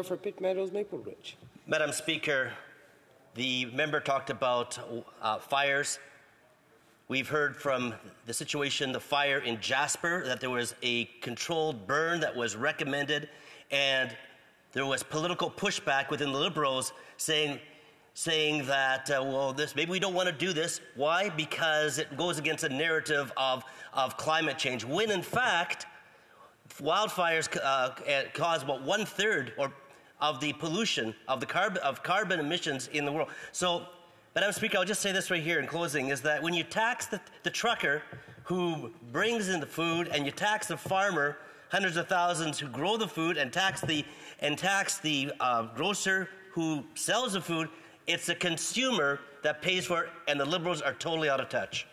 member for Pitt Meadows, Maple Ridge. Madam Speaker, the member talked about uh, fires. We've heard from the situation, the fire in Jasper, that there was a controlled burn that was recommended, and there was political pushback within the Liberals saying, saying that, uh, well, this maybe we don't want to do this. Why? Because it goes against a narrative of, of climate change. When in fact, wildfires uh, cause about one third or of the pollution of the carbon of carbon emissions in the world. So, Madam Speaker, I'll just say this right here in closing: is that when you tax the, the trucker who brings in the food, and you tax the farmer, hundreds of thousands who grow the food, and tax the and tax the uh, grocer who sells the food, it's the consumer that pays for it, and the Liberals are totally out of touch.